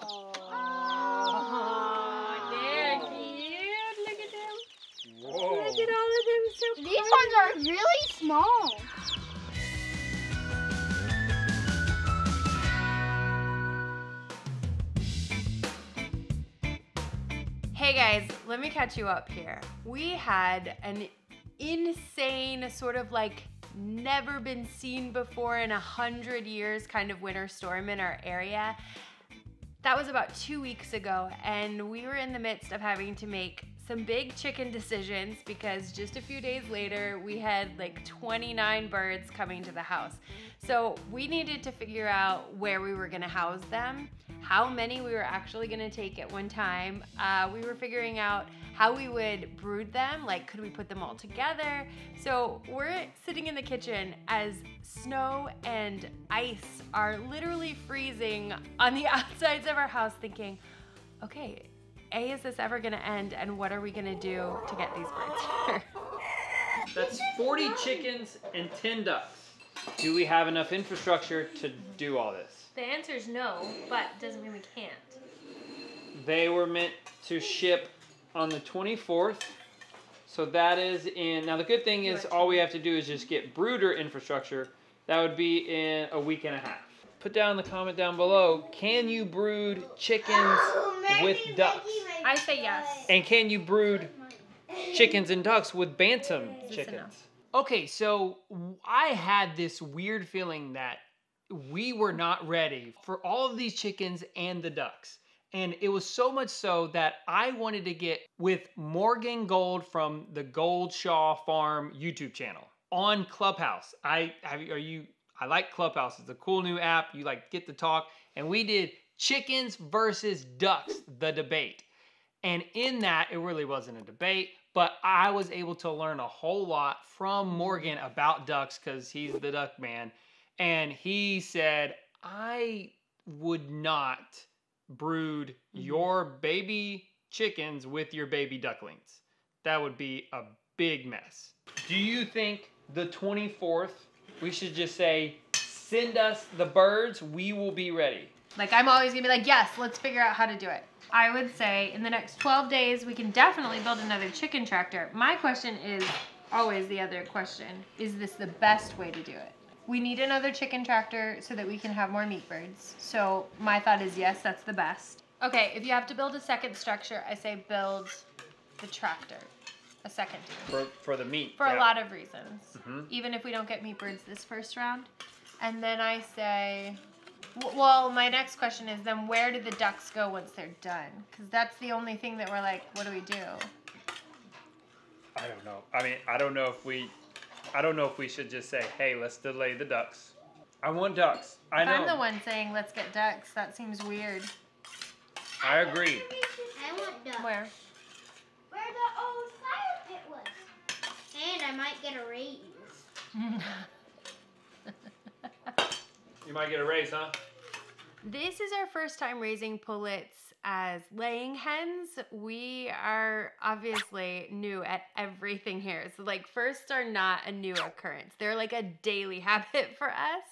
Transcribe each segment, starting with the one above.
Oh, cute. Look at. Look at all of them. These ones are really small. Hey guys, let me catch you up here. We had an insane, sort of like never been seen before in a hundred years kind of winter storm in our area. That was about two weeks ago, and we were in the midst of having to make some big chicken decisions because just a few days later we had like 29 birds coming to the house. So we needed to figure out where we were gonna house them, how many we were actually gonna take at one time. Uh, we were figuring out how we would brood them, like could we put them all together? So we're sitting in the kitchen as snow and ice are literally freezing on the outsides of our house, thinking, okay, A, is this ever gonna end? And what are we gonna do to get these birds here? That's 40 chickens and 10 ducks. Do we have enough infrastructure to do all this? The answer is no, but doesn't mean we can't. They were meant to ship on the 24th. So that is in. Now, the good thing is, all we have to do is just get brooder infrastructure. That would be in a week and a half. Put down the comment down below can you brood chickens with ducks? I say yes. And can you brood chickens and ducks with bantam chickens? Okay, so I had this weird feeling that we were not ready for all of these chickens and the ducks. And it was so much so that I wanted to get with Morgan Gold from the Gold Shaw Farm YouTube channel on Clubhouse. I have are you I like Clubhouse. It's a cool new app. You like get to talk and we did chickens versus ducks the debate. And in that, it really wasn't a debate, but I was able to learn a whole lot from Morgan about ducks because he's the duck man. And he said, I would not brood mm-hmm. your baby chickens with your baby ducklings. That would be a big mess. Do you think the 24th, we should just say, send us the birds, we will be ready? Like, I'm always gonna be like, yes, let's figure out how to do it. I would say in the next 12 days, we can definitely build another chicken tractor. My question is always the other question is this the best way to do it? We need another chicken tractor so that we can have more meat birds. So, my thought is yes, that's the best. Okay, if you have to build a second structure, I say build the tractor. A second. For, for the meat. For yeah. a lot of reasons. Mhm. Even if we don't get meat birds this first round. And then I say, well, my next question is then where do the ducks go once they're done? Because that's the only thing that we're like, what do we do? I don't know. I mean, I don't know if we, I don't know if we should just say, hey, let's delay the ducks. I want ducks. I if know. I'm the one saying let's get ducks, that seems weird. I agree. I want ducks. Where? Where the old fire pit was. And I might get a raise. You might get a raise, huh? This is our first time raising pullets as laying hens. We are obviously new at everything here. So, like, firsts are not a new occurrence, they're like a daily habit for us.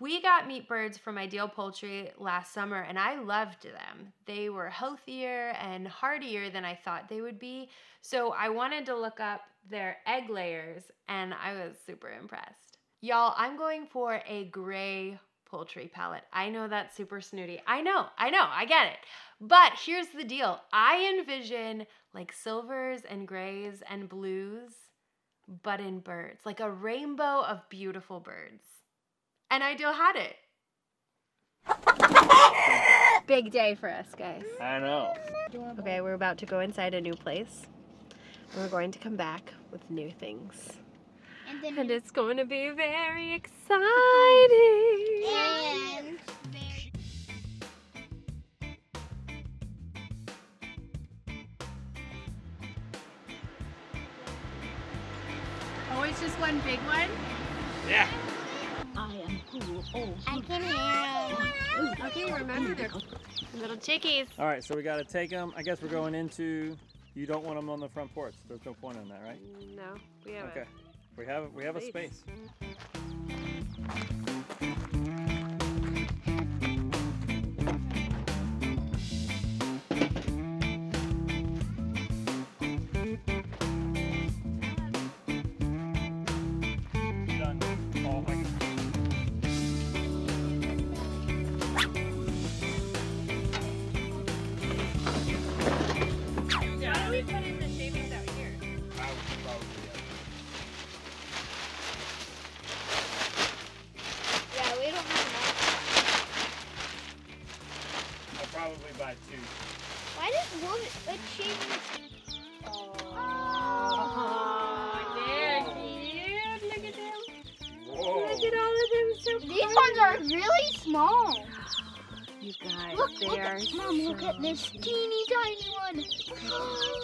We got meat birds from Ideal Poultry last summer and I loved them. They were healthier and hardier than I thought they would be. So I wanted to look up their egg layers and I was super impressed. Y'all, I'm going for a gray poultry pellet. I know that's super snooty. I know, I know, I get it. But here's the deal I envision like silvers and grays and blues, but in birds, like a rainbow of beautiful birds. And I Ideal had it. Big day for us, guys. I know. Okay, we're about to go inside a new place. And we're going to come back with new things. And then And it's going to be very exciting. and Always just one big one? Yeah. I oh. can hear it. Okay, remember they're little chickies. All right, so we got to take them. I guess we're going into. You don't want them on the front porch. There's no point in that, right? No, we have Okay. We have we have a space. Oh, they're cute. Look at them. Whoa. Look at all of them. So These ones are really small. You guys, Look, they look, are at, Mom, look at this teeny tiny one.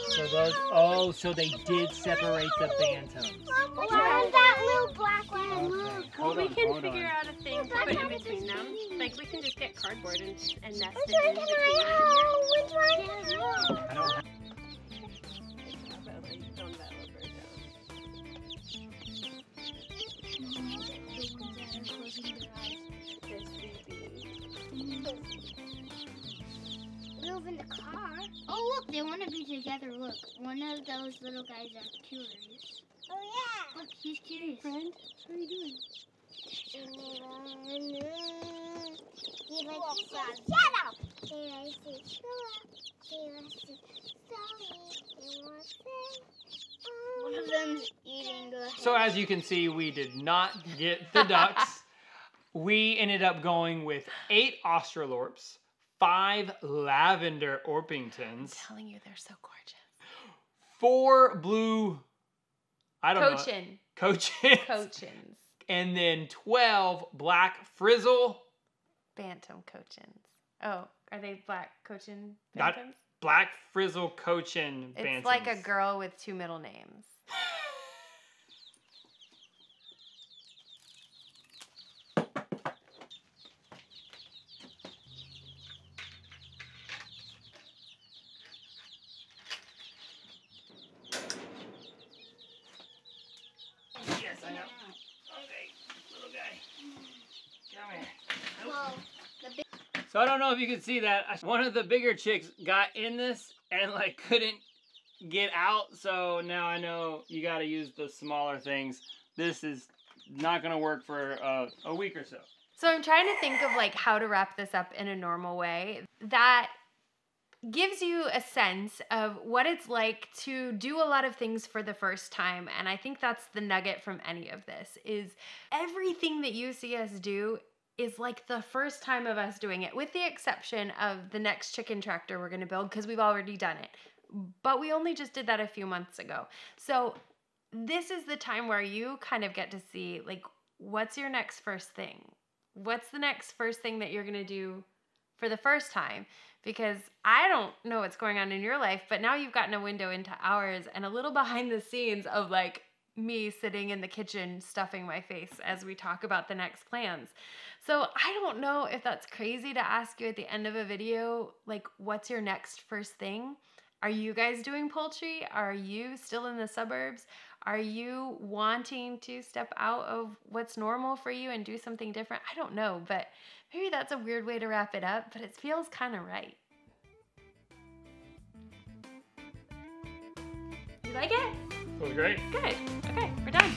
So those, oh, so they did separate the bantams. Mom, look at that little black one. Okay, Well, hold we on, can hold figure on. out a thing to put in between them. to. Like we can just get cardboard and, and nest Which it one in can. I hold? Which one can I? I don't they want to be together. Look, one of those little guys are curious. Oh, yeah. Look, he's curious. Friend, what are you doing? He likes to say, shut up. He likes to shut up. He likes to sorry. He wants to- One of them's eating the oh. So as you can see, we did not get the ducks. we ended up going with eight Australorps, five lavender Orpingtons, I'm telling you they're so gorgeous. four blue. I don't know. Cochin. Cochin. Cochins. And then 12 black frizzle, Bantam cochins. Oh, are they black cochin Not- black frizzle cochin It's like a girl with two middle names. Yes, I know. Okay, little guy. Come here. Well, So I don't know if you can see that. One of the bigger chicks got in this and like couldn't get out. So now I know you got to use the smaller things. This is not gonna work for uh, a week or so. So I'm trying to think of like how to wrap this up in a normal way that gives you a sense of what it's like to do a lot of things for the first time and I think that's the nugget from any of this is everything that you see us do is like the first time of us doing it with the exception of the next chicken tractor we're going to build because we've already done it. But we only just did that a few months ago. So this is the time where you kind of get to see like what's your next first thing what's the next first thing that you're going to do for the first time because I don't know what's going on in your life, but now you've gotten a window into ours and a little behind the scenes of like me sitting in the kitchen stuffing my face as we talk about the next plans. So I don't know if that's crazy to ask you at the end of a video, like, what's your next first thing? Are you guys doing poultry? Are you still in the suburbs? Are you wanting to step out of what's normal for you and do something different? I don't know, but maybe that's a weird way to wrap it up, but it feels kind of right. You like it? Feels great. Good. Okay, we're done.